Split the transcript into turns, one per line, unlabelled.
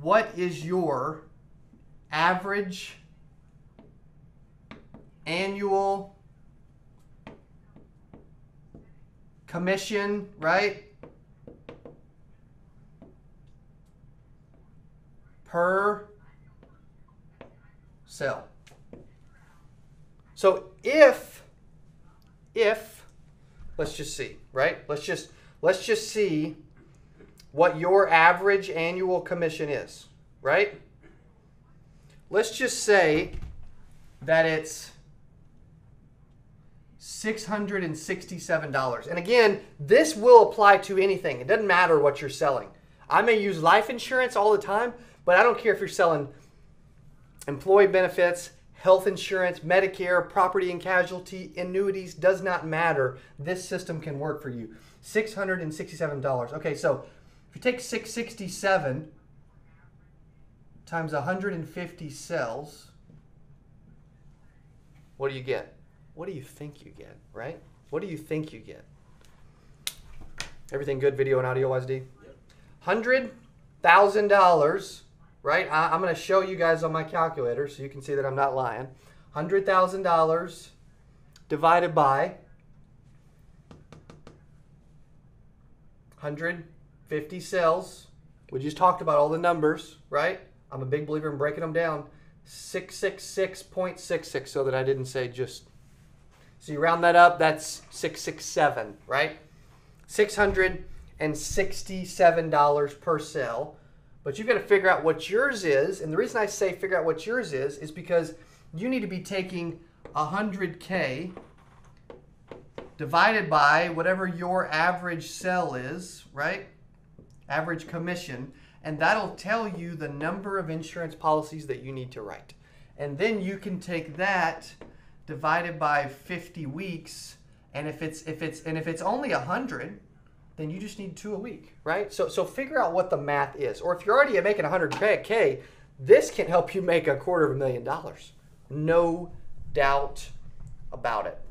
what is your average annual commission, right? Per sale. So if if let's just see, right? Let's just let's just see what your average annual commission is, right? Let's just say that it's $667. And again, this will apply to anything. It doesn't matter what you're selling. I may use life insurance all the time, but I don't care if you're selling employee benefits, health insurance, Medicare, property and casualty, annuities, does not matter. This system can work for you. $667. Okay, so you take 667 times 150 cells, what do you get? What do you think you get, right? What do you think you get? Everything good video and audio wise, D? $100,000, right? I, I'm going to show you guys on my calculator so you can see that I'm not lying. $100,000 divided by 150 cells. We just talked about all the numbers, right? I'm a big believer in breaking them down. 666.66 so that I didn't say just. So you round that up, that's 667, right? $667 per cell. But you've got to figure out what yours is. And the reason I say figure out what yours is is because you need to be taking 100K divided by whatever your average cell is, right? Average commission. And that'll tell you the number of insurance policies that you need to write. And then you can take that divided by 50 weeks. And if it's if it's and if it's only 100, then you just need two a week, right? So so figure out what the math is. Or if you're already making 100k, this can help you make a quarter of a million dollars. No doubt about it.